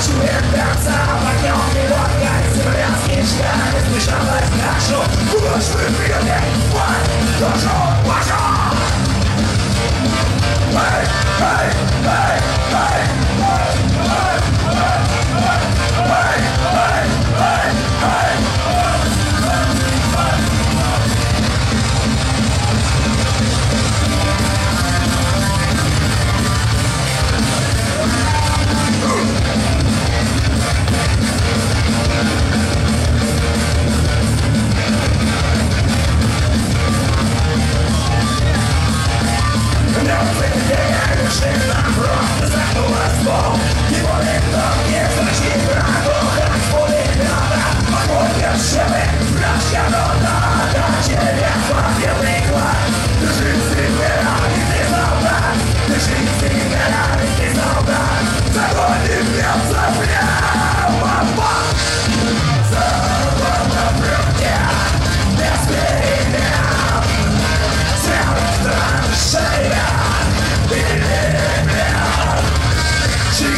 Начали драться в огнем как земля с кишками Смешалась в нашу Кучную приемник Пать душу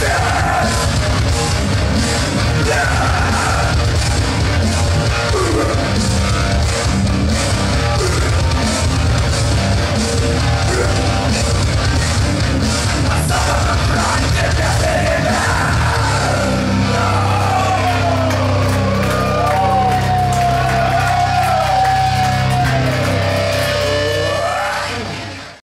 Step.